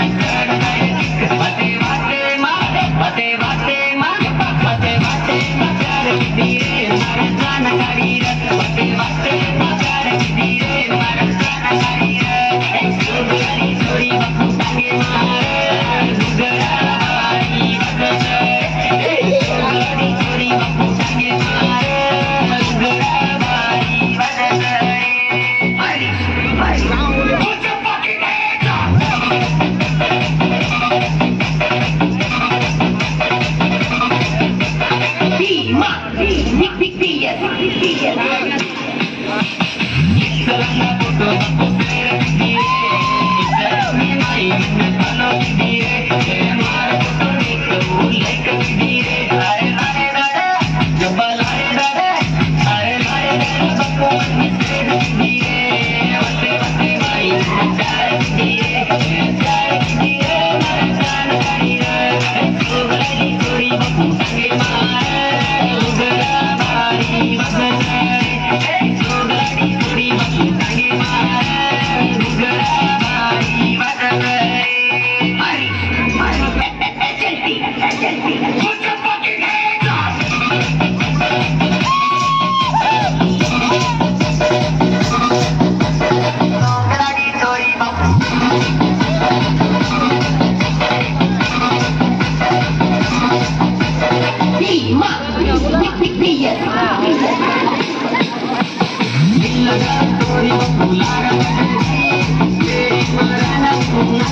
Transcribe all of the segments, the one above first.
Thank you.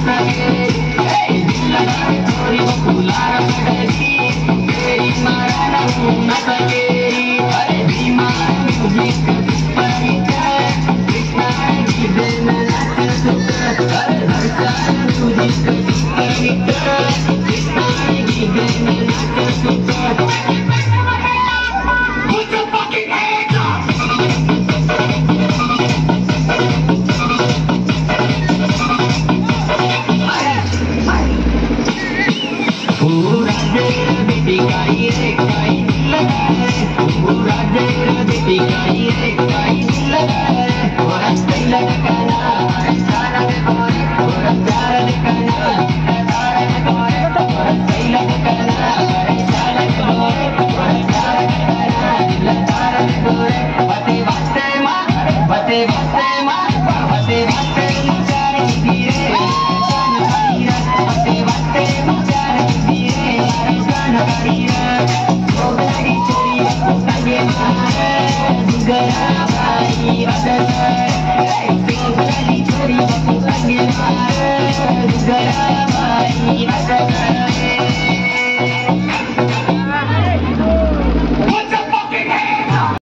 Una रे खाई राधे राधे पिकाई रे खाई और तेला कना सारा रे और प्यार रे कना सारा रे और तेला कना सारा रे और प्यार रे कना सारा रे और पते वास्ते माँ पते वास्ते Hey, hey, hey,